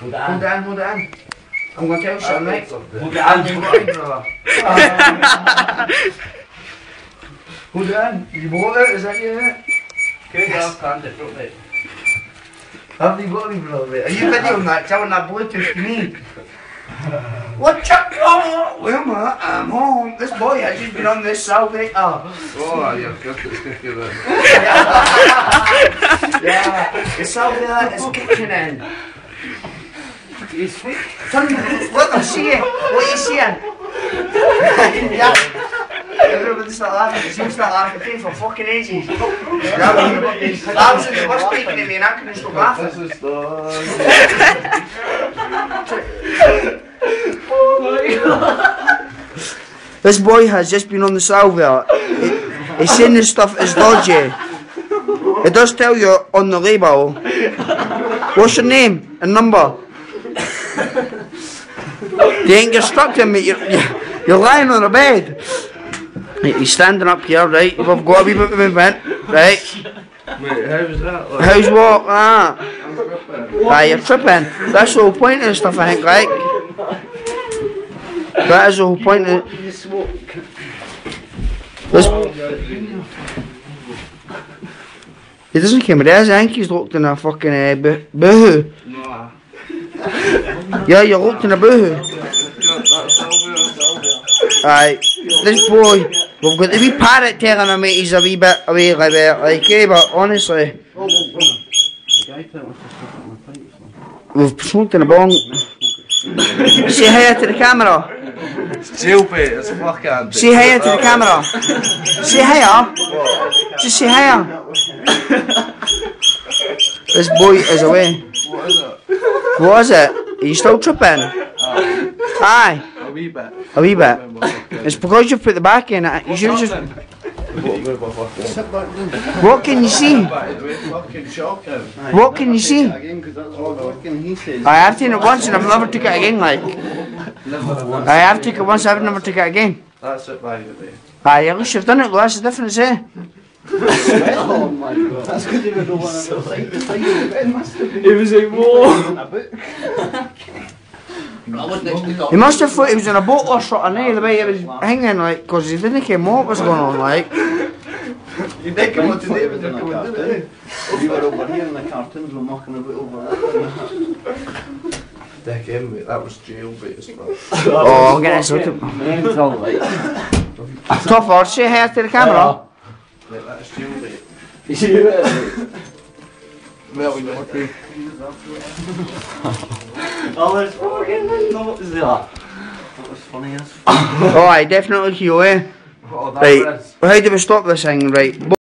Hold it Hold in. it in, hold it. I'm going to tell you something, right? Hold it in. Hold it brother. Hold it in. You bought it, is that you? mate? Okay, yes. Stand it, drop it. Have you got me, brother? mate? Are you videoing that, telling that Bluetooth to me? What Chuck? Oh, well, mate, I'm home. This boy has just been on this salvia. Oh, Oh, you're good at sticking it. yeah. The salvia is kicking in. Turn, let them see it. What are you seeing? yeah. Everybody start laughing. It seems to start laughing too for fucking ages. Yeah, Absolutely, you were speaking to me and I couldn't stop laughing. This is the. This boy has just been on the salvia. He, he's saying this stuff is dodgy. It does tell you on the label. What's your name and number? You ain't in me. You're, you're, you're lying on the bed. Right, He's standing up here, right? We've got a wee bit of movement, right? Mate, how's that? Like, How's what? Ah, I'm tripping. ah, you're tripping. That's the whole point of stuff, I think, like. That is the whole point of This, he doesn't come with us, I think he's looked in a fucking uh, boo- boohoo. Nah. Yeah, you looked in a boohoo. Aye, this boy, we've got the wee parrot telling him he's a wee bit away like that, like, eh, but honestly, we've smoked in a bong. Say hi to the camera. Jailbait is fucking. Say hi to the camera. Say hiya. Just say hiya. This boy is away. What is it? What is it? Are you still tripping? Aye, A wee bit. a wee bit. It's because you've put the back in it. You should just. What can you see? By the way, fucking shocking. What can you see? Again, because that's all fucking he says. I have taken it once and I've never took it again. Like I have taken it once, I've never took it again. That's it, by the way. Aye, at least you've done it. Well, that's the difference, eh? oh my god. That's because you don't want the thing in the bed, must have been. It was like, whoa. in a book. He must have thought he was in a boat or something, eh? The way he was hanging, like, because he didn't care what was going on, like. You think Think what to do with in the a cartoon? cartoon. We were over here and the cartoons were mucking about over there. Dick in, mate. That was jailbait as well. Oh, I'm getting insulted. Mental, like. Tougher, say hi to the camera. Like, that's jailbait. You see it? Well, we know what to Oh, it's fucking not that. That was funny as Oh, I definitely you, eh? Oh, that Right, is. how do we stop this thing, right?